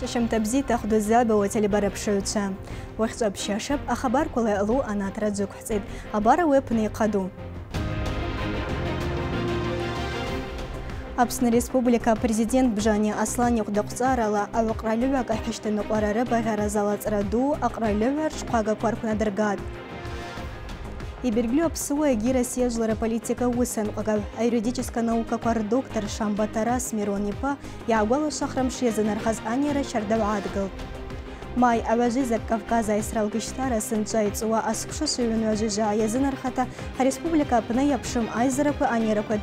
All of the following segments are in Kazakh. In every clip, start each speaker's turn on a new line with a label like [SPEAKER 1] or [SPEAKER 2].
[SPEAKER 1] Шашымта бзита худузаба ва телебарапшыҩцәа. Уахьҵәа ԥшьашап ахабарқәала иҟалу анаҭра ӡықәҳҵеит. Абара уи аԥны иҟаду. Аԥсны Республика Президент Бжани Аслани Ҟәдаҟәҵарала аҩҟралыҩак аҳәышьҭаныҟәара рыбаӷьара залаҵра ду аҟралыҩа рҽхәагақәа рхәнадыргат. Иберглю аԥсуа егьи Россия жәлара политика усанҟагаҩ аюридическа наукақәа рдоктор Шамба Тарас Мирон иԥа иаагәалашәахрымш иазынархаз аниара шьардаҩ адгылт. Май аважизак Кавказ аисрал гышьҭара сынҵәа иҵуа асқәшышыҩ ҩынҩажыжьаа иазынархата ҳареспублика аҟны иаԥшым аизарақәа аниарақәа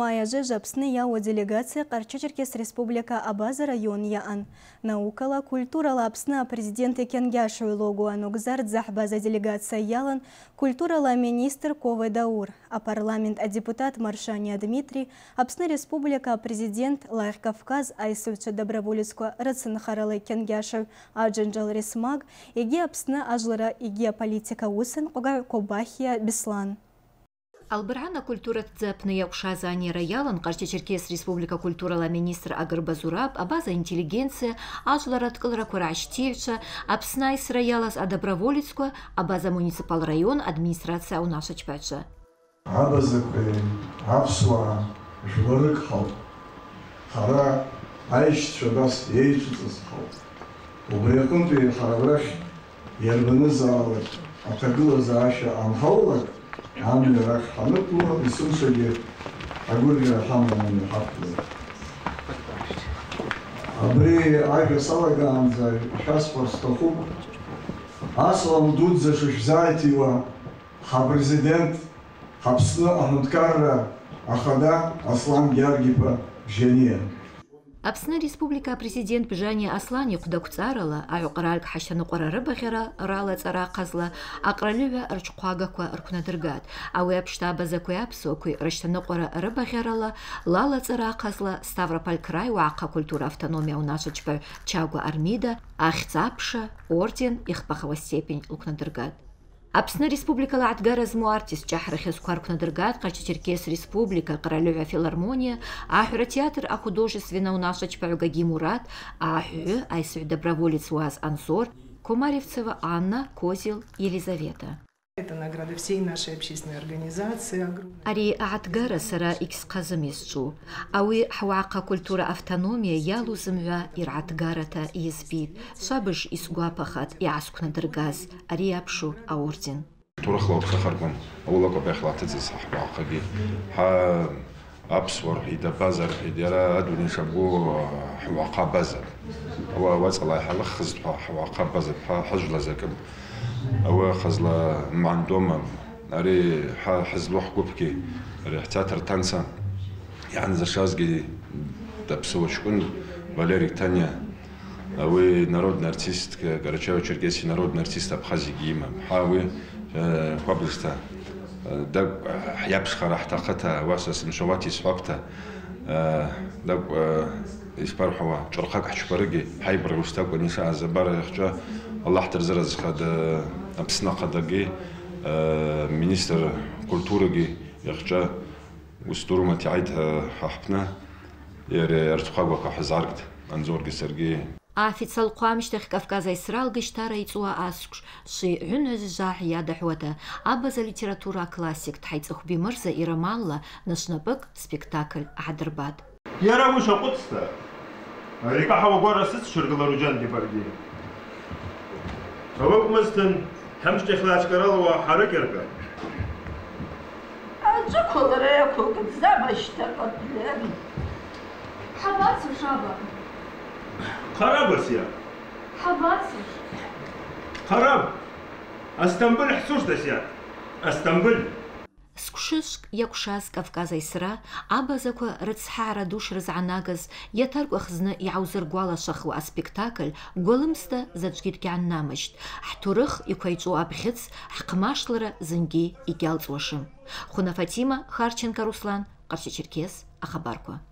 [SPEAKER 1] Жежа Аԥсны иауа делегация Ҟарчы-Черкес Республика Абаза район иаҟан. Наукала, культурала Аԥсны апрезидент икьангьаша уилогу анугзар дзаҳбаз аделегация иалан культурала министр Кове Даур, апарламент адепутат Маршания Дмитрий, Аԥсны Республика президент Лайх Кавказ аисыҩцәа доброволецква рыцынхарала икьангьашаҩ Аџьанџьал Ресмаг, егьи Аԥсны ажәлара егьи аполитика усанҟәгаҩ Кобахия Беслан.
[SPEAKER 2] Албыргӏана культура тзапны якшаза анера ялан Ҟарча-Черкес Республика культурала министр Агырба Зураб абаза интеллигенция ажлара ткылраква ргӏащтигӏвчва Апсны айсра ялаз адоброволецква абаза муниципал район администрация аунашвачпагӏвчва.
[SPEAKER 3] Абазакви аԥсуаа жәларык ҳауп. Ҳара аишьцәа абас еиҿыҵыз ҳауп. Убри аҟынтәи ҳара арахь иарбанызаалак аҭагылазаашьа анҳаулак عامل راك حنطلع السوشيال أقول يا حمد حفظ أبري عايك صلاة عن زي كاسبر ستخوب أصلا دود زي شش زايتي و حبرزيدنت حبسنا أهنتكار
[SPEAKER 2] Апсны республика президент Бжани Аслани хъудаквцӏарала агӏвкъралькӏ хӏащаныкъвара рыбагъьара ралацӏара ахъазла акъральыгӏва рчхъвагаква рквнадыргатӏ. Ауи апштабазакви апсуакви ращтаныкъвара рыбагъьарала лалацӏара ахъазла Ставрополь край уагӏахъа культура автономия унашвачпагӏв Чагва Армида ахьцӏапша орден йхпахауа степень лквнадыргатӏ. Аԥсны Республикала ааҭгара змоу артист. Ҷаҳрахьазқәа рықәнадыргат Ҟарча-Черкес Республика Ҟаралыҩа филармония. Аҳәра театр ахудожественно унашвачпаҩ Гаги Мурат. Аҳәҳәы аисаҩ доброволец Уаз Ансор. Комаревцева Анна Козел Елизавета.
[SPEAKER 4] Это награда всей нашей общественной организации.
[SPEAKER 2] Ари ааҭгара сара егьсҟазым исҿу. Ауи ҳуаҟа культура автономия иалоу зымҩа ирааҭгарата избит. Швабыж исгәаԥахат иаасқәнадыргаз ари иаԥшу аорден.
[SPEAKER 5] ҭоурыхла уԥхахаркәым аулақәа бехла аҭыҵыз ҳуаҟагьы ҳа аԥсуа рҳәеит абаза рҳәеит иара адунеи шабгу ҳуаҟа абаза уаҵала иҳалыххызт ҳәа ҳуаҟа абаза ҳәа ҳажәлазакым ауа хазла мандома ари ҳазлух гәыԥгьы ари ҳтеатр танца иаанзашазгьы даԥсыуа ҷкәын валерий таниа ауи народный артист карачаево-черкесии народный артист абхазиагьы имам ҳа ауи хәаблышта дагә ҳиаԥшхара ҳҭахыта уаса сымшауаҭ исҳәапта дагә исԥарҳәауа ҿырхак ҳчқәарыгьы ҳаибра ушьҭакәын ишааз иахҿа аллаҳ дырзыразхад Аԥсны ахадаги министр культураги иахҿа ус дурмат иааит ҳаҳԥны иара арҭқәагәақәа ҳазааргт анзоргьы саргьы
[SPEAKER 2] Афицал ҟәамшьҭахь Кавказ иҵуа асқәш иадаҳәуада мырза ироманла спектакль аҳдырбат.
[SPEAKER 6] Иара уи шаҟәыҵта, ари каҳауа гәара توقمستن همشت إخلاص كرال وحركة ركا أجو
[SPEAKER 7] كل ريكو قد
[SPEAKER 8] زبشت قد
[SPEAKER 6] لأبي
[SPEAKER 8] حباس
[SPEAKER 6] وشابا قرابس يا حباس قراب أستنبل حسوش دسيات أستنبل
[SPEAKER 2] Сқәшышк иакәшаз Кавказ аисра абазақәа рыцҳаара ду шрызҟанагаз иаҭаркәах зны иааузыргәалашәахуа аспектакль гәалымсда заҵәгьы дгьааннамыжьт. Ҳҭоурых иқәаиҵо абӷьыц ҳхъмашлара зынгьы егьалҵуашым. Хуна Фатима, Харченко Руслан, Ҟарча-Черкес, ахабарқәа.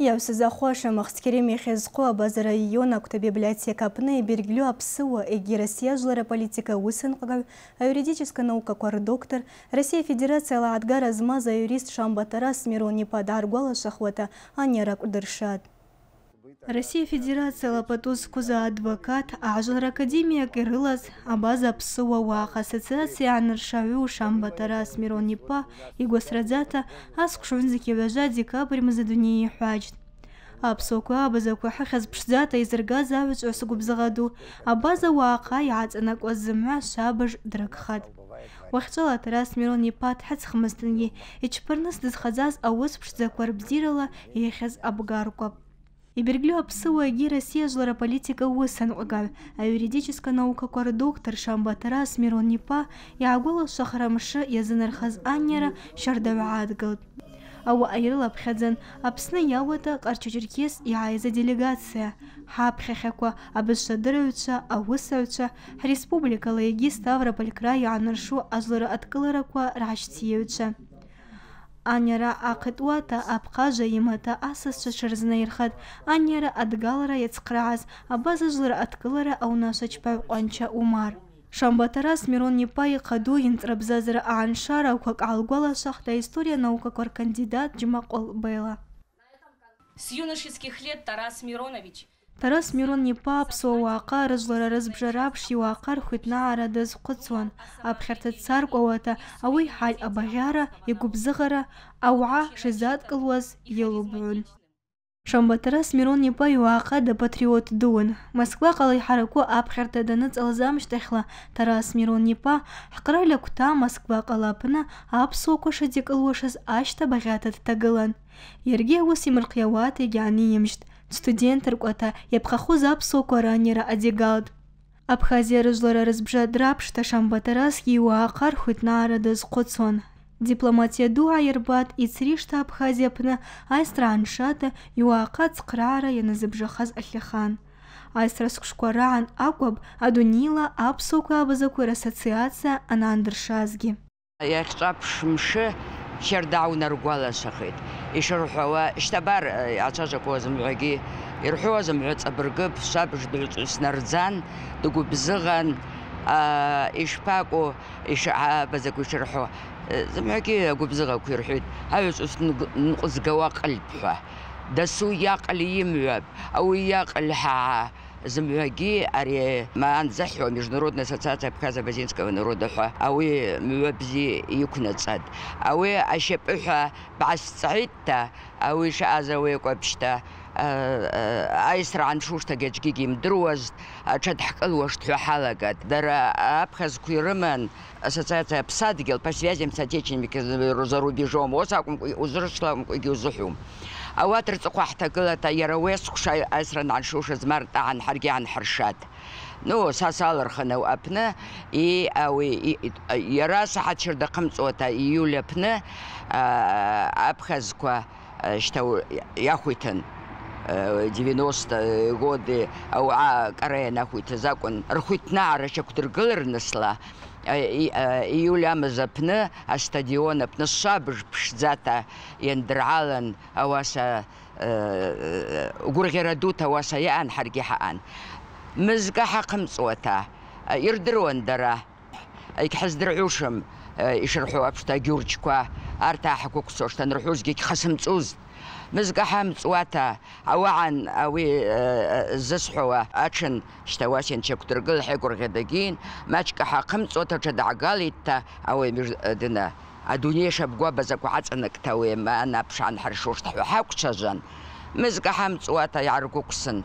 [SPEAKER 9] Иаусызахуаша махскерем ехезқу абаза район акта библиотека апны бергілу апсыуа эги Россия жылара политика усын қағау, а юридическая наука квар доктор, Россия Федерация адгар азмаза юрист Шамбатарас Мирон Непада аргуала шахвата анярак удыршад. Россия Федерация лапатуз куза адвокат, ажлар академия кирылаз, абаза псуа уақ ассоциация аныршавю Шамбатарас Мирон Непа и госрадзата аскшунзики вежа декабрь мазадуни хуаджд. Аԥсуақәа абазақәа ҳахьаз ԥшӡата изыргаз аваҵәҟьа сгәыбзыӷаду, абаза уааҟа иааҵанакуаз зымҳәа шабыж дрыгхат. Уахьҵәала Тарас Мирон иԥа дҳацхмызҭынгьы, иҽԥырныс дызхаӡаз аус ԥшӡақәа рбзирала иахьаз абгаркәап. Иберглю аԥсыуагьы Россия жәлара политика усанҟәагаҩ, аюридическа наукақәа рдоктор Шамба Тарас Мирон иԥа иаагәылашәахара мшы иазынархаз аниара шьардаҩ адгылт. ауаа ирылаԥхьаӡан Аԥсны иауада Ҟарчаჭерқьес иааиз аделегациа, ҳаԥхьахьақәа абызшадырыҩцәа, аусаҩцәа, ҳреспубликала егьи Ставрополь край иааныршу ажәлара адкыларақәа раҳашьциаҩцәа. Аниара аҟытуата апҟажа имата асасцәа ҽырзнаирхат, аниара адгалара иацхрааз, абаза ажәлара адкылара аунашәаҿҳәаҩ Ҟәанча Умар. Шамбатарас Мирон Непа ихаду инҵрабзазара ааншарақәак аалгәалашәахт аистория наукақәа ркандидат Џьмаҟәыл Бела.
[SPEAKER 10] С юношеских лет Тарас Миронович
[SPEAKER 9] Тарас Мирон аԥсуа уааҟа рыжәлара рызбжараԥш иуааҟа рхәыҭнаара дазхәыцуан, аԥхьарҭа дцаркәауата ауи ҳаль абаӷьара, игәыбзыӷара, ауаа шизадкылуаз илубҩын. Шамбатарас Мирон ипа иуааҟада патриот дуун. Москваҟала иҳараку аԥхьарҭа даныҵалаз амшьҭахьла Тарас Мирон ипа ҳҟра лакәҭа Москваҟала аԥны аԥсуақәа шадикылуашаз ашьҭа баӷьата дҭагылан. Иаргьы аус имырхиауата егьааниимшьт. Студент ркәата иаԥхахоз аԥсуақәа раниара адигалт. Абхазиа рыжәлара рызбжа драԥшҭа Шамбатарасгьы иуааҟа рхәыҭнаара дазхәыцуан. Дипломатия ду аирбат ицришта Абхазиа аԥны аисра аншата иуааҟа ацхраара ианазыбжахаз ахьахан. Аисра сҟәшқәа раан акәаб адунеила аԥсуақәа абазақәа рассоциациа анаандыршазгьы.
[SPEAKER 11] Иахьҵәаԥш мшы شردعونا رقوالا شخيت يشرحوا اشتبار عشاجا كوازم عقي يرحوا زم عت أبرقب شابش بلت سنرزان دقو بزغن إشباكو إش بزكو يشرحوا زم عقي دقو بزغا كيرحيد هاي سوسن نقز قوا قلبها دسو ياق اليمعب أو ياق الحاعة ზმვაგი ари маанзаҳҳәо амежнародная ассоциациа абхаз абазинского народа ҳәа ауи мҩа бзи иқәнаҵад ауи ашьапы ҳәа баасҵааитта ауи ишаъаз ауи акәаԥшьта аисра аншушҭагьы аӡәгьы имдыруазт аҽадҳкылуашт ҳәа ҳалагат дара аԥхьазқәа ирыман ассоциация ԥсадгьыл по связям с отечественниками за рубежом ус акәымкәа узрышламкәагьы узыҳәом ауат рҵыхәа ҳҭагылата иара уи асҟәша аисра аншушаз мартаан ҳаргьы анҳаршат ну са салырхын аԥны ауи иара саҳаҭ шьырдаҟымҵуата ииуль аԥны аԥхьазқәа шьҭа иахәиҭын 90 годы ауаа кара ианахәиҭаз акәын рхәиҭнаара шьақәдыргыларнысла ииуль амыз аԥны астадион аԥны шабыж ԥшӡата иандырҳалан ауаса гәырӷьара дуҭ ауаса иаан ҳаргьы ҳаан мызкы ҳаҟымҵуата ирдыруан дара егьҳаздырҳәушам ишырҳәо аԥшҭа агьурџьқәа арҭ ааҳақәықәцо шҭанырҳәозгьы егьҳасымҵуз мызкы ҳамҵуата ауаан ауи зысҳәауа аҽын шьҭа уас ианцәақәдыргыл ҳаигәырӷьадагьын маҷк ҳахымҵуата ҽадҳагалитта ауи дына адунеи шабгәабазақәа ҳаҵанакта ауи маан аԥш анҳаршо шҭҳәа ҳақәцәажәан мызкы ҳамҵуата иааргәықәсын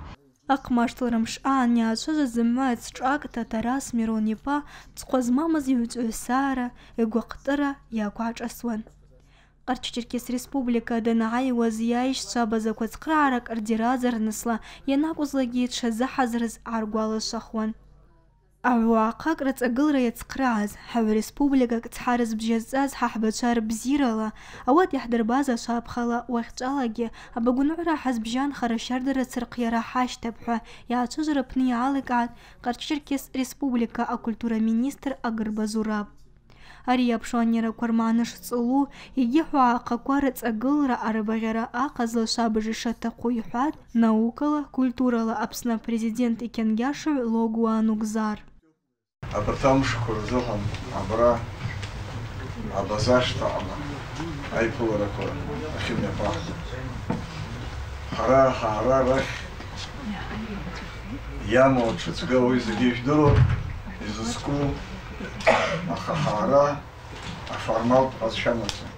[SPEAKER 9] Аҟмашҭлара мшҟаан иаацәыжыз зымҳәа ацҿакта Тарас Мирон ипа ҵхәа змамыз иуҵаҩсаара, игәаҟтыра иақәаҿасуан. Ҟарч-Черкес Республика данааиуаз иаишьцәа абазақәа цхраарак рдиразарнысла ианакәызлагьы дшазыҳазрыз ааргәалашәахуан. Ауааҟак рыҵагылара иацхрааз, ҳаҩ республикак цҳарыз бжьазҵаз ҳаҳбацәа рыбзирала, ауат иаҳдырбаз ашәаԥхала уахьҿалагьы абагәныҳәра ҳазбжьанхара шьардара цырҟиара ҳашьҭап ҳәа иаацәыжыр аԥны иааликаат Ҟарч-Черкес Республика акультура министр Агырба Зураб. Ари аԥшуанирақәа рмааныш ҵылу егьи ҳәаахақәа рыҵагылара арыбаӷьара аҟазла шабыж ишаҭаху иҳәат наукала культурала Аԥсны апрезидент икьангьашаҩ Логуа Нугзар.
[SPEAKER 3] Абарҭ амшқәа рзыҳәан абра абазашҭаҟны аиԥыларақәа ахьымҩаԥаҳго ҳара ҳаара рахь. Иамоу ҽыҵга уи зегьы ижәдыруа изызку аха ҳаара аформалтә ҟазшьа амаӡам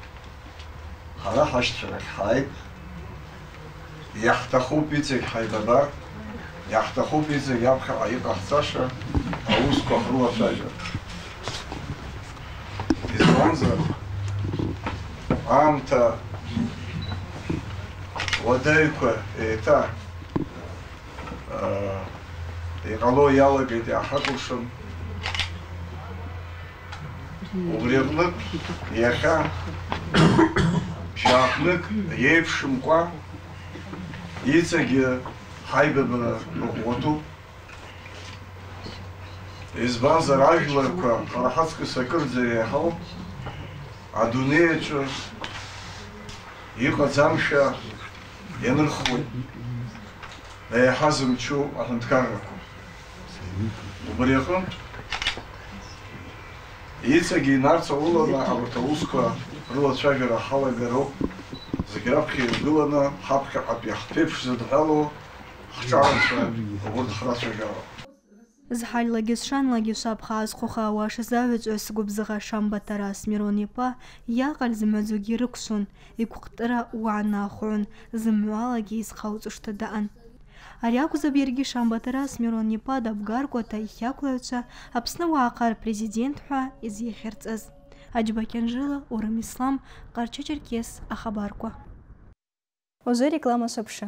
[SPEAKER 3] ҳара ҳашьцәарахь ҳааит иаҳҭахуп иҵегь ҳаибабар иаҳҭахуп иҵегь аԥхьаҟа иҟаҳҵаша аусқәа ҳрылацәажәар избанзар аамҭа уадаҩқәа углевлык, яха, шахлык, ейп шымқа, ицеге хайбыбы оту, избазар ажларқа қарахацкы сакырдзе а яхал, адунеичы, иҟаӡамшәа ианырхуеит еиҳа зымчу аҳәынҭқаррақәа убри аҟынтә аҟнытә иҵегьы инарҵауланы абарҭ аусқәа рылацәажәара ҳалагароуп зегь раԥхьа иргыланы ҳаԥхьаҟатәи ҳԥеиԥш зыдҳәалоу ҳҿарацәа урҭ ҳрацәажәароуп
[SPEAKER 9] зҳальлагьы зшанлагьы шапхаазхәыха ауаа шазаҩаҵәуа сгәыбзыӷа Шамба Тарас Мирон иԥа иаҟар зымаӡоугьы рықәшәон, игәхәтыра уаанахәон, зымҩалагьы изхауҵышҭа даан. Ари акәзап иаргьы Шамба Тарас Мирон иԥа дабгаркәата ихьақәлаҩцәа Аԥсны уааҟар президент ҳәа изихьырҵаз. Аџьба Кьанжыла, Урым Ислам, Ҟарча Черкес ахабарқәа. Озы реклама шыԥшы.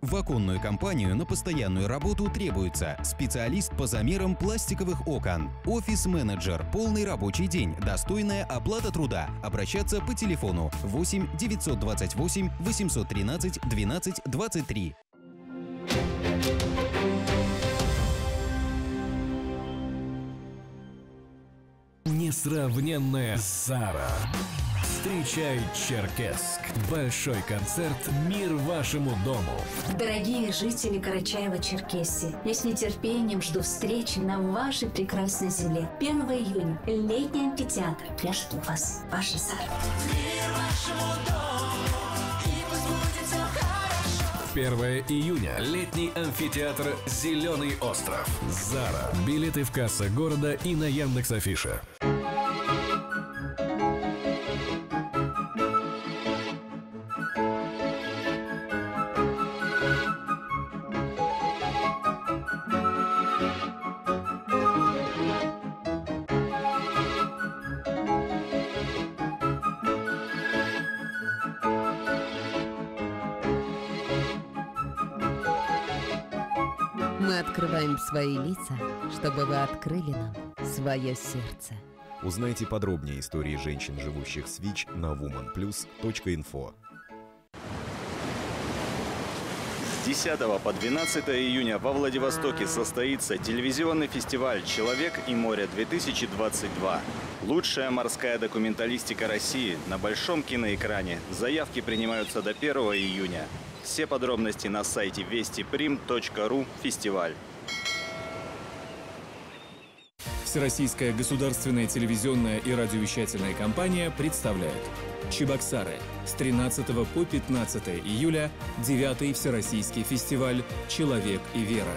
[SPEAKER 12] В оконную компанию на постоянную работу требуется специалист по замерам пластиковых окон, офис-менеджер, полный рабочий день, достойная оплата труда. Обращаться по телефону 8 928 813 12 23.
[SPEAKER 13] Несравненная Сара. Встречай Черкесск. Большой концерт «Мир вашему дому».
[SPEAKER 8] Дорогие жители Карачаева-Черкесии, я с нетерпением жду встречи на вашей прекрасной земле. 1 июня. Летний амфитеатр. Я жду вас. Ваша Сара. Мир вашему
[SPEAKER 13] дому. 1 июня. Летний амфитеатр «Зеленый остров». Зара. Билеты в кассах города и на Яндекс.Афише.
[SPEAKER 14] Мы открываем свои лица, чтобы вы открыли нам свое сердце.
[SPEAKER 15] Узнайте подробнее истории женщин, живущих с ВИЧ на womanplus.info.
[SPEAKER 16] С 10 по 12 июня во Владивостоке состоится телевизионный фестиваль «Человек и море-2022». Лучшая морская документалистика России на большом киноэкране. Заявки принимаются до 1 июня. Все подробности на сайте вестиприм.ру фестиваль.
[SPEAKER 13] Всероссийская государственная телевизионная и радиовещательная компания представляет Чебоксары с 13 по 15 июля 9 Всероссийский фестиваль «Человек и вера».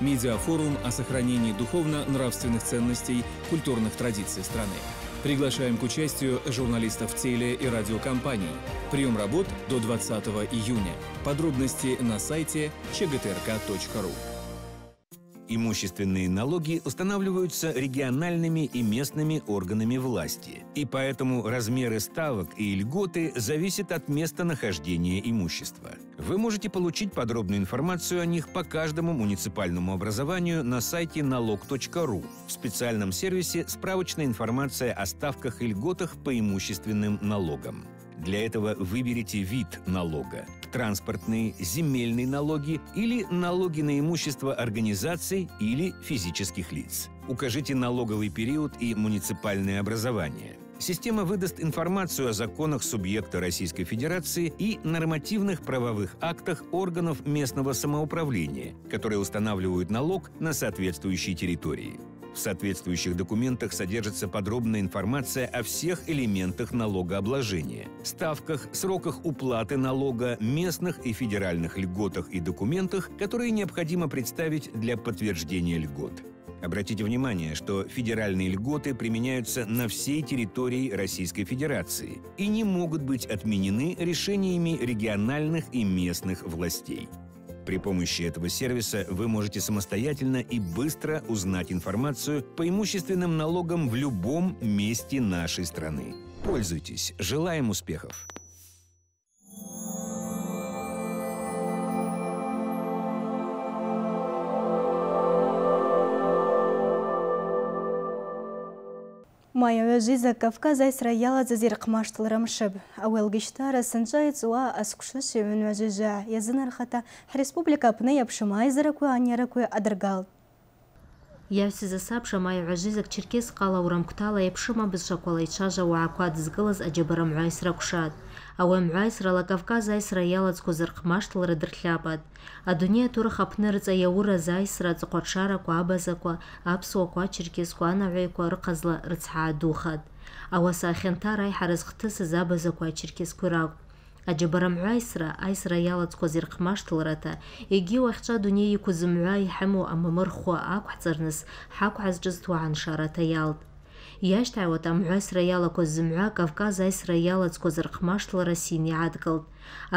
[SPEAKER 13] Медиафорум о сохранении духовно-нравственных ценностей культурных традиций страны. Приглашаем к участию журналистов теле- и радиокомпаний. Прием работ до 20 июня. Подробности на сайте chgtrk.ru.
[SPEAKER 17] Имущественные налоги устанавливаются региональными и местными органами власти, и поэтому размеры ставок и льготы зависят от места нахождения имущества. Вы можете получить подробную информацию о них по каждому муниципальному образованию на сайте налог.ру в специальном сервисе «Справочная информация о ставках и льготах по имущественным налогам». Для этого выберите вид налога транспортные, земельные налоги или налоги на имущество организаций или физических лиц. Укажите налоговый период и муниципальное образование. Система выдаст информацию о законах субъекта Российской Федерации и нормативных правовых актах органов местного самоуправления, которые устанавливают налог на соответствующей территории. В соответствующих документах содержится подробная информация о всех элементах налогообложения, ставках, сроках уплаты налога, местных и федеральных льготах и документах, которые необходимо представить для подтверждения льгот. Обратите внимание, что федеральные льготы применяются на всей территории Российской Федерации и не могут быть отменены решениями региональных и местных властей. При помощи этого сервиса вы можете самостоятельно и быстро узнать информацию по имущественным налогам в любом месте нашей страны. Пользуйтесь. Желаем успехов!
[SPEAKER 1] Майя Вежиза Кавказ Айсраяла Зазир Қмаштылырым шып. Ауэл гиштара сынжайц уа аскушлыши венважижа. Язын архата республика пны япшымай зыракуй аняракуй адыргал.
[SPEAKER 18] Иавсыз асабша Майя Вежизак Черкес қала урамкутала япшыма бізшакуала ичажа уаакуа дызгылыз аджабара муайсра кушат. Ауа муайсрала Кавказ Айсра ялацку зырқмаштылыры дырхлапат. Адуния турых апны рыца яура зайсра цыҟәаҽарақәа абазақәа аԥсуақәа ачеркесқәа анаҳәаҩқәа рыҟазла рыцҳаадухат ауаса ахьанҭар аиҳара зхҭысыз абазақәа ачеркесқәа ракәын аџьабара мҩаисра аисра иалаҵқәаз ирхмашҭларата егьи уахьҵәа адунеи иқәыз мҩа иҳамоу амамырхәа ақәҳҵарныс ҳақәҳазҿызҭуа аншарата иалт иашьҭааиуа амҳәасра иалақәаз зымҩа кавказ аисра иалаҵқәаз рхмашҭлара син иаадгылт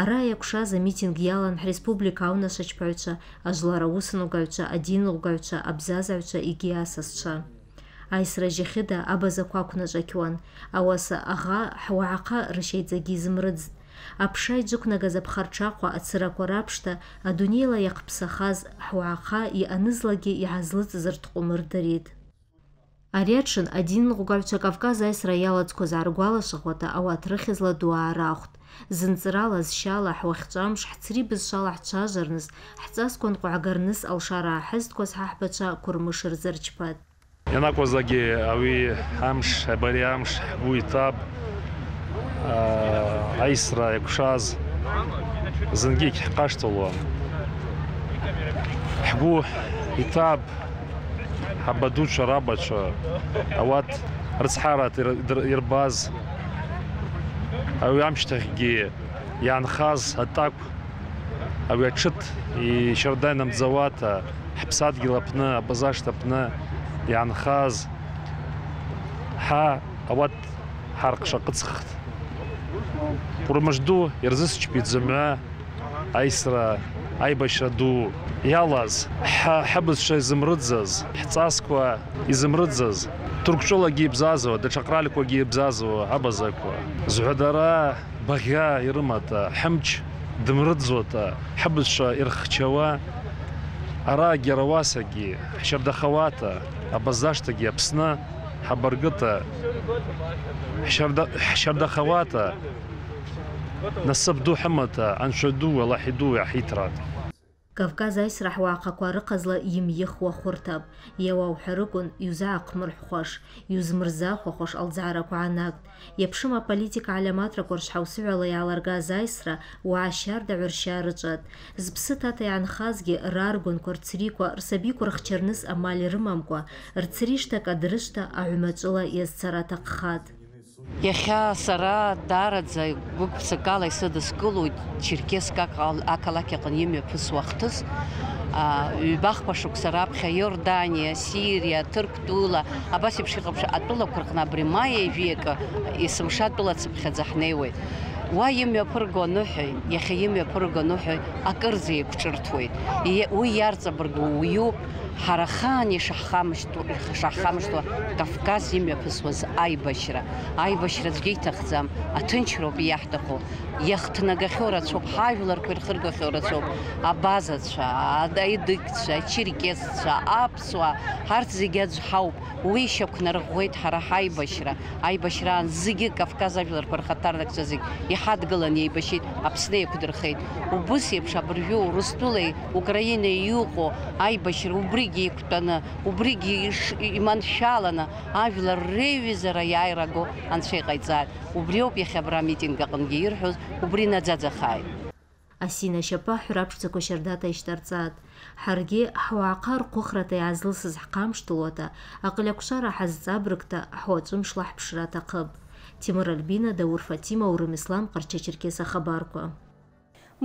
[SPEAKER 18] ара иакәшаз амитинг иалан ҳреспублика аунашаҷԥаҩцәа ажәлар аусаnuгаҩцәа адинлугаҩцәа абзазаҩцәа егьи асасцәа аисра жьахьыда абазақәа ақәнаҿақьуан ауаса аӷа ҳуаахъа рышьаиҵагьы изымрыӡт аԥша иӡықәнагаз аԥхарҽаҟәа ацырақәа раԥшҭа адунеила иахԥсахаз ҳуаахъа иҟанызлагьы иҳазлыҵыз рҭҟәымырдарит Ари аҽын адинлҟәгаҩцәа Кавказ аисра иалаҵқәаз ааргәалашәахуата ауат рыхьызла ду аарахәт. Зынҵрала, зшьала, ҳуахьҵәамш, ҳцри бызшала ҳцәажарныс, ҳҵасқәа нҟәаагарныс алшара ааҳазҭқәаз ҳаҳбацәа кәырмыш рзырчԥат.
[SPEAKER 19] Ианакәызлагьы ауи амш, абари амш ҳгәы иҭаб аисра иақәшаз зынгьы егьҳҟашьҭалуам. ҳгәы иҭаб ҳабадуцәа рабацәа ауат рыцҳарат ирбаз ауи амшьҭахьгьы иаанхаз атакә ауи аҽыҭ ишьарда инамӡауата ҳԥсадгьыл аԥны абазашҭа аԥны иаанхаз ҳа ауат ҳарҟшаҟыҵхт Урмыжду ирзысчпит зымҩа аисра аибашьра ду иалаз ҳабызшәа изымрыӡаз ҳҵасқәа изымрыӡаз ҭырқәҿылагьы ибзазауа даҽа ҟралқәагьы ибзазауа абазақәа зҳәадара багьа ирымата ҳымч дымрыӡуата ҳабызшәа ирхчауа арагьы арауасагьы ҳшьардахауата абазашҭагьы аԥсны ҳабаргыта ҳшьардахауата насыԥ ду ҳымата анцәа ду аллаҳи ду иаҳиҭрат
[SPEAKER 18] Кавказ аисра ҳуаахақәа рыҟазла имйыхуа хәырҭап, иауауҳәа рыкәын иузаақәмырҳәхәаш, иузмырзахәахәаш алӡаарақәа аанагт. Иаԥшым аполитика алиаматрақәа ршҳаусыҳәала иаалыргаз аисра уаа шьардаҩ ршьа рыҿат. Зыԥсы ҭата иаанхазгьы раргәанқәа, рцрикәа, рсабиқәа рыхчарныс амал ирымамкәа, рцришҭак адрышҭа аҳәмаҿыла иазцара аҭаххат.
[SPEAKER 20] Иахьа сара даараӡа гәык-ԥсык ала исыдыскылоит Черкесск ақалақь аҟны имҩаԥысуа ахҭыс ҩбахқәа шықәса раԥхьа Иордания, Сириа, Ҭырктәыла абас еиԥш иҟаԥ атәылақәа рҟны абри маиа ижәиакы есымша атәылацыԥхьаӡа ҳнеиуеит уа имҩаԥырго аныҳәои иахьа имҩаԥырго аныҳәои акырӡа еиқәҿырҭуеит уи иарҵабырго уиуп ҳара хаан ишаҳхамышҭуа кавказ имҩаԥысуаз аибашьра аибашьра аӡәгьы иҭахӡам аҭынчроуп иаҳҭаху иахҭнагахьоу рацәоуп ҳажәларқәа ирхыргахьоу рацәоуп абазацәа аидыкцәа ачеркесцәа аԥсуаа ҳарҭ зегьы аӡә ҳауп уи ишьақәнарӷәӷәеит ҳара ҳаибашьра аибашьраан зегьы кавказ ажәларқәа рхаҭарнакцәа зегь иҳадгылан еибашьит аԥсны еиқәдырхеит убыс еиԥш абыржәы урыстәылеи украинеи иҟоу аибашьра убригьы еиқәтәаны убригьы иманшәаланы ажәлар реиҩызара иааираго анцәа иҟаиҵааит убри ауп иахьа абра амитинг аҟынгьы ирҳәоз убри наӡаӡахааит
[SPEAKER 18] асина шьапы ҳәраԥшӡақәа шьардата ишьҭарҵааит ҳаргьы ҳуааҟа рҟәыхрата иаазлысыз ҳҟамшҭылуата аҟыльақәшара ҳазҵабрыгта ҳуаҵәымшла ҳԥшра тимур альбина даур фатима урымислам ҟарча-черкес ахабарқәа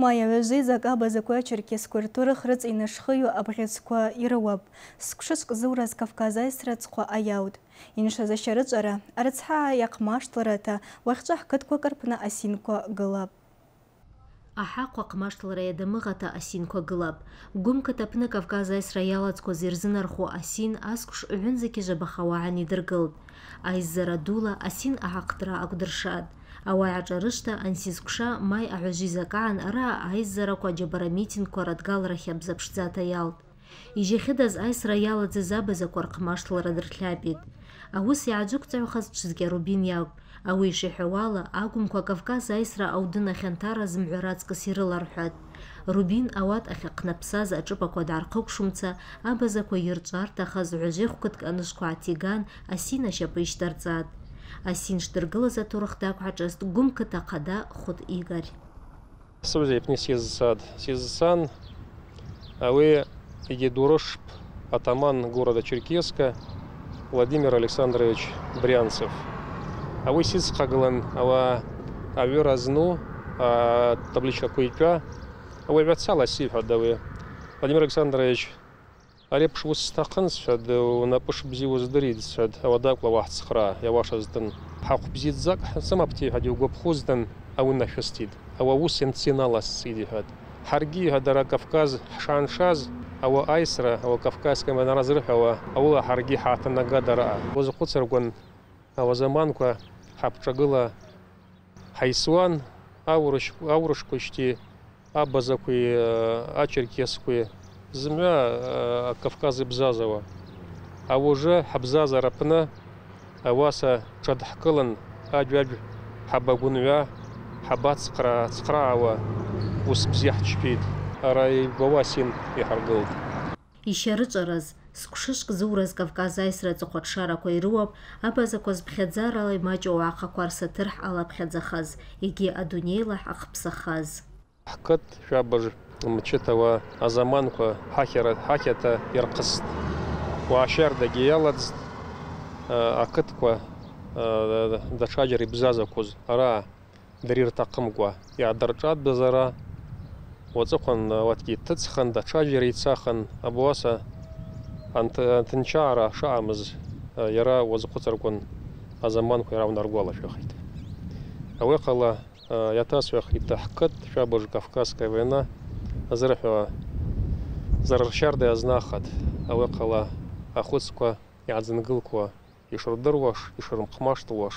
[SPEAKER 1] Маиа ҩажәеизак абазақәа ачеркесқәа рҭоурых рыҵаинашхыҩу абӷьыцқәа ирыуап. Зқәшышк зураз Кавказ аисраҵәҟәа аиаут. Иншаз ашьарыҵәара, арыцҳаа иаҟмаштларата, уахьҿа ҳқыдқәак рԥны асинқәа гылап.
[SPEAKER 18] аҳаҟәа ҟмашҭлара иадамыӷата асинқәа гылап гәымқат аԥны кавказ аисра иалаӡқәаз ирзынархо асин аскәш ҩынӡагьы жабахауаан идыргылт аизара дула асин аҳаҟтра акәдыршат ауаа аҿарышта ансизкәша маи аҳәажәизакаан ара аизарақәа аџьабара митингқәа радгалрахь абзаԥшӡата иалт ижьахьыдаз аисра иалаӡыз абазақәа рҟмашҭлара дырхьаапит аус иааџықәҵаҩхаз ҽызгьы арубин иакәп ауи ишиҳәауала агәымқәа кавказ аисра аудын ахьанҭара зымҳәара аҵкыс ирыларҳәат рубин ауат ахьаҟнаԥсаз аҿыпақәа даархыкәшумца абазақәа ирҿарҭахаз ҳәажәихәкыдк анышқәа ааҭиган асин ашьапы ишьҭарҵаат асин шдыргылаз аҭоурых дақәҳаҿыст гәымқыҭ ахада хәыт игарь
[SPEAKER 21] Судя ипни сизсад. А вы Едурошп, атаман города Черкеска, Владимир Александрович Брянцев. А вы сиз хагалан, ава авер а табличка куйпя, а вы вятсала сифа давы. Владимир Александрович, арепш вус стакан сфад, напыш бзи вус дырид сфад, ава дакла вахт схра, я ваша здан. Хақ бзид зак, сама пти хади угоп хуздан, а вы нафестид. Ава вус янциналас сиди хад. Харги хадара Кавказ шаншаз, ава айсра, ава Кавказская мана разрыхава, аула харги хатана гадара. Возу хуцаргон, ава заманква, ҳаԥҿагыла ҳаисуан аурышқәашьти абазақәеи ачеркесқәеи зымҩа акавказ ибзазауа ауажәы ҳабзазара аԥны ауаса ҽадҳкылан аџь-аџь ҳабагәынҩа ҳабацҟраауа ус бзиа ҳчԥеит ара ибауа син иҳаргылт
[SPEAKER 18] ишьарыҵәараз зқәшышк зураз кавказ аисра ҵыхәаҽшарақәа ирыуап абазақәа зԥхьаӡарала имаҷу ауааҟақәа рсаҭыр ҳҟалаԥхьаӡахаз егьи адунеила ҳахԥсахаз
[SPEAKER 21] ҳқыҭ шәабыж мчытауа азаманқәа ҳахьата ирҟыст уаашьардагьы иаладzt ақыҭқәа даҽаџьара ибзазақәоз ара дырирҭахымкәа иаадырҿатәыз ара уаҵыхәан уаҭгьы иҭыҵхан даҽаџьара ицахан абуаса анҭынчаара шаамыз иара уазхәыцыркәын азаманқәа иара унаргәалашәахит ауеҟала иаҭасҳәахит ҳқыҭ шәабыж кавказская война азырҳәауа зарыршьарда иазнахат ауеҟала ахәыцқәа иааӡынгылқәа ишырдыруаш ишырмхмаштуаш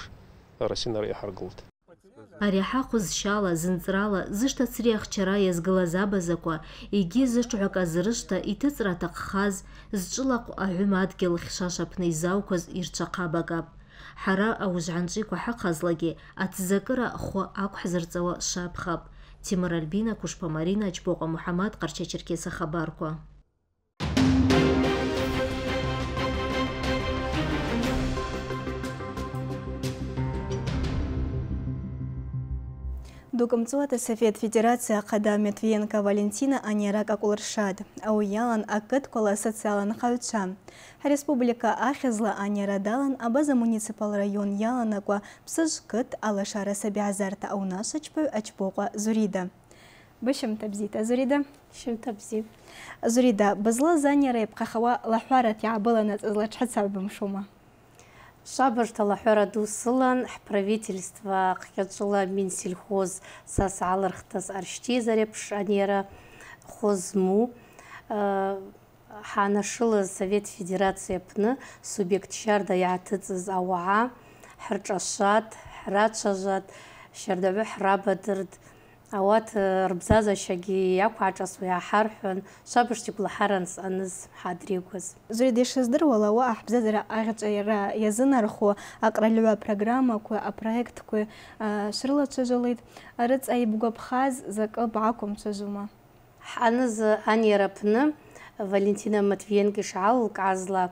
[SPEAKER 21] расинара иҳаргылт
[SPEAKER 18] ари аҳахә зшьала зынҵрала зышҭа ацри ахчара иазгылаз абазақәа егьи зыҽҳәак азрышҭа иҭыҵра аҭаххаз зҿылаҟә аҳәым адгьыл хьшашаԥны изаауқәаз ирҽахабагап ҳара аужәҳанҿикәа ҳаҟазлагьы аҭзакыра хәы ақәҳзырҵауа шапхап тимур альбина кушпа марина ачбоҟа муҳаммад ҟарча черкес ахабарқәа
[SPEAKER 1] Дукымцуата Совет Федерация Қада Метвиенко Валентина Анерак Акулыршад. Ауялан акыт кола социалан хауча. Республика Ахизла Анерадалан Абаза муниципал район яланаква псыж кыт алашара сабиазарта аунаша чпы ачпоqa Зурида. Бышым табзита Зурида?
[SPEAKER 22] Шым табзи.
[SPEAKER 1] Зурида, бызла занера ипқахава лахварат яабыланат излачхацабым шума.
[SPEAKER 22] Шабырта лаҳәара ду сылан ҳправительство қҟьаҿыла Минсельхоз сас алырхҭаз аршьҭизар еиԥш анеира хозму ҳаанашылаз Совет Федерациа аҟны субиект шьарда иааҭыҵыз ауаа ҳрҿашат, ҳрацәажәат, шьардаҩы ҳрабадырт, ауат рбзазашьагьы иақәааҿасуа иааҳарҳәон швабыжта игәлаҳаран сҟаныз ҳадригәаз
[SPEAKER 1] Зурид ишыздыруала уаҟа ҳбзазара аӷьаҵәира иазынархо аҟралҩа программақәа апроектқәа шрылацәажәалеит рыҵа ибгәаԥхаз закы бгӏаквымцәажвума
[SPEAKER 22] ҳъаныз аниара аԥны валентина матвиенко ишгӏалылкӏгӏазла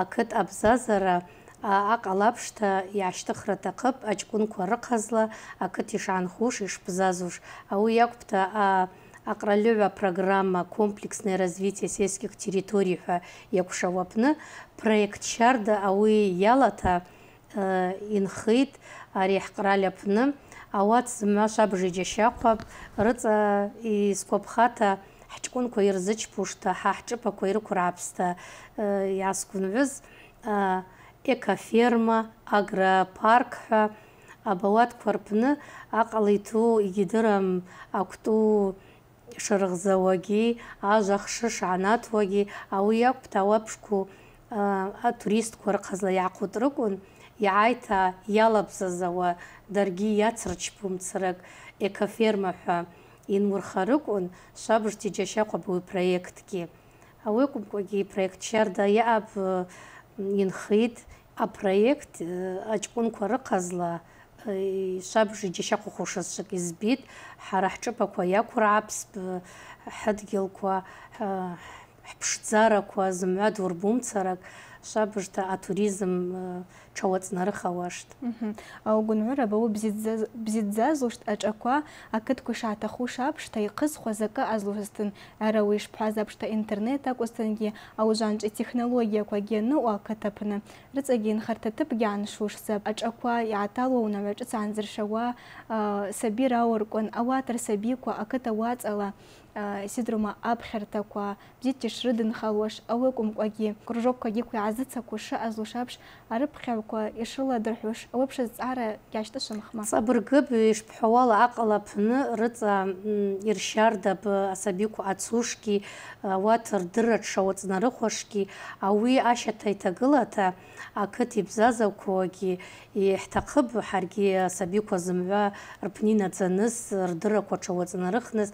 [SPEAKER 22] ақыҭ абзазара аҟалаԥшҭа иаашьҭыхра аҭахыԥ аҷкәынқәа рыхъазла ақыҭ ишаанхуш ишбзазуш ауи иакәпта аҟралыгӏва программа комплексное развитие сельских территорий ҳәа иакәшауа проект щарда ауи иалата инхит ари ҳҟраль аԥны ауат зымгӏва швабыж иџьашьахъвапӏ рыцӏа йсквапхата ҳҷкәынқәа ирзычпушта ҳа ҳшӏыпақәа йрықвыргӏапста йгӏасгвынгӏвыз екоферма агропарк ҳәа абауатква рпны аҟала йту йгьидырам аквтӏу шыргъзауагьи ажва хшы шгӏанатуагьи ауи акәпта ауапшкву атуристква рыхъазла йгӏахъвытрыквын йгӏайта йалабзазауа даргьи йацрычпумцаракӏ екоферма ҳәа йынуырхарыквын швабыжта йджьащахъвапӏ ауи проектгьи. Ауи акӏвымкӏвагьи проект щарда йаъапӏ йынхитӏ апроект аҷкәынқәа рыхъазла швабыж йджьащахъвахушызшвакӏ йызбитӏ ҳара ҳшӏыпақәа йаквыргӏапстӏ хӏыдгьылква хӏпшдзараква зымгӏва дуырбумцаракӏ швабыжта атуризм тшауацӏнарыхауаштӏ
[SPEAKER 1] Аугвынгӏвыра ауи бзидздзазлуштӏ ашӏаква акытква йшгӏатахуш апшта йхъызхуаз закӏы ъазлузтын ара ауи йшпхӏваз апшта интернет акӏвызтынгьи ауыжванчӏви технологияквагьи аныъу акыт апны рыцӏагьи йынхарта тыпгьи гӏаншушзапӏ ашӏаква йгӏаталуа унагӏва шӏыц гӏандзыршауа саби рауркӏвын ауат рсабиква акыт ауацӏала сидрума йшрыдынхалуаш ауи акӏвымкӏвагьи кружокквагьи йгӏазыцаквуш шаъазлуш апш арыпхьагӏвква йшрыладырхӏвуш ауи апш зцӏгӏара гьгӏащтӏышвымхма
[SPEAKER 22] Цӏабыргыпӏ йшпхӏвауала аҟала апны рыцӏа йырщардапӏ асабиква ацушгьи ауат рдырра тшауацӏнарыхуашгьи ауи ащата йтагылата акыт йбзазаквуагьи йхӏтахъыпӏ хӏаргьи асабиква зымгӏва рпны йнадзаныс рдырраква тшауацӏнарыхныс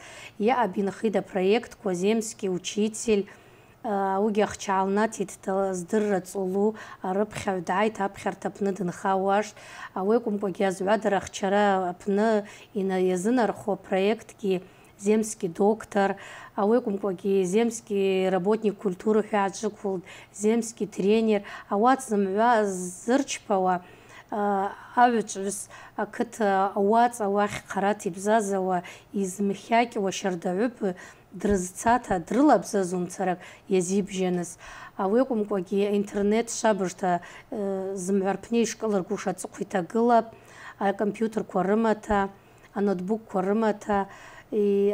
[SPEAKER 22] йаъапӏ йынхитӏ апроектква земский учитель ауигьи ахчгӏалнатитӏ здырра цӏолу арыпхьагӏв дгӏайта апхьарта апны дынхауаштӏ ауи акӏвымкӏвагьи азгӏвадара ахчара апны йазынарху апроектгьи земский доктор. Ауи акӏвымкӏвагьи земский работник культуры йгӏаджвыквылтӏ земский тренер. Ауат зымгӏва зырчпауа агӏвычӏвгӏвыс акыт ауацӏа уахь хъарата йбзазауа йызмхакӏуа щардагӏвыпӏ дрызцата дрылабзазумцаракӏ йазибжьаныз ауи акӏвымкӏвагьи интернет швабыжта зымгӏва рпны йшкӏылыргуш ацӏыхъва йтагылапӏ акомпьютерква рымата аноутбукква рымата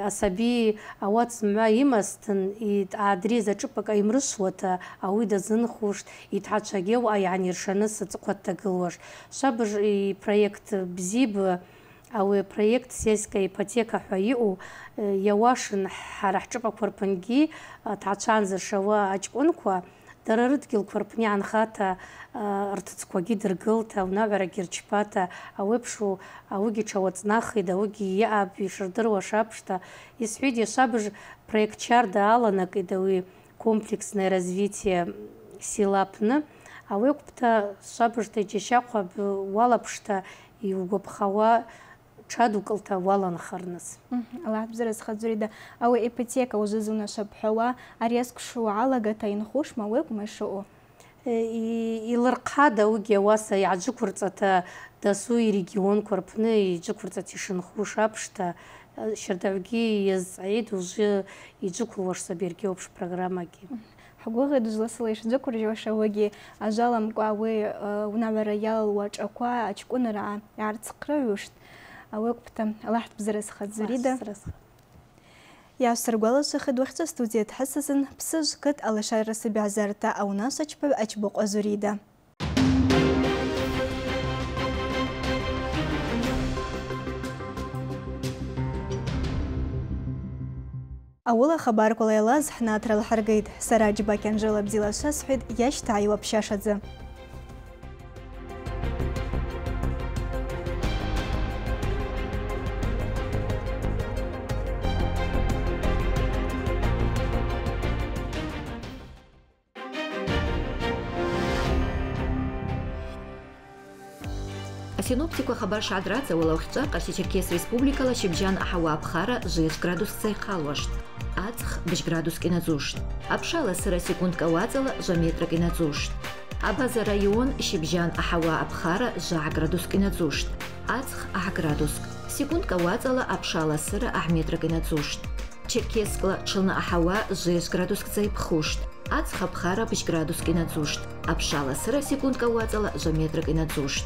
[SPEAKER 22] асаби ауат зымгӏва йымазтын адрез ашӏыпӏакӏ айымрышвуата ауи дазынхуштӏ йтгӏачвагьи ауаъа йгӏанйыршаныс ацӏыхъва дтагылуаштӏ швабыж йпроект бзипӏ ауи проект сельская ипотека хӏва йаъу йауашын ҳара хӏшӏыпӏаква рпынгьи тгӏачва гӏанзыршауа ачкӏвынква дара рыдгьылква рпны йгӏанхата ртыцквагьи дыргылта унагӏварагьи рчпата ауи апшу ауигьи тшауацӏнахитӏ ауигьи йаъапӏ йшырдыруаш апшта йсхӏвитӏ йшвабыж проект щарда аланакӏитӏ ауи комплексное развитие села апны ауи акӏвпта швабыжта йджьащахъвапӏ уалапшта йугвапхауа тшадукӏылта уаланхарныс
[SPEAKER 1] Алахӏ бзыразха Зурида ауи ипотека ужвызуна швабхӏвауа ари йазквшу гӏалагата йынхушма ауи акӏвма йшаъу
[SPEAKER 22] Йлырхъатӏ ауигьи ауаса йгӏаджвыквырцӏата дасу йрегионква рпны йджвыквырцӏата йшынхуш апшта. Щардагӏвгьи йазцӏгӏитӏ ужвы йджвыквылуаш саби йаргьи ауапш программагьи
[SPEAKER 1] Хӏгвыгъитӏ ужвласыла йшджвыквыржьуаш ауыгьи ажваламкӏва ауи унагӏвара йалалуа ашӏаква ачкӏвыныргӏа йгӏарцхърыгӏуштӏ. Ауи акӏвпӏта Алахӏ дбзырызхатӏ Зурида Йгӏасыргвалашвахитӏ уахьчӏва студия дхӏысызын Псыжв кыт Алашара Сабигӏзарта аунашвачпагӏв Ачбокъва Зурида. Ауыла хабарквала йалаз хӏнатра лхӏыргитӏ. Сара Џьба Кьанжыла бзила швасхӏвитӏ йащтагӏайуа пщашадза.
[SPEAKER 2] Синоптико хабар шадраца улаухча Қарши Черкес Республикала шибжан ахава абхара 6 градус цай халвашт. Ацх 5 градус киназушт. Апшала сыра секунд кавацала метра киназушт. Абаза район шибжан ахава абхара 6 градус киназушт. Ацх 1 градус. Секунд кавацала апшала сыра метра киназушт. Черкескла чылна ахава 6 градус цай пхушт. Ацх абхара 5 градус киназушт. Апшала сыра секунд кавацала метра киназушт.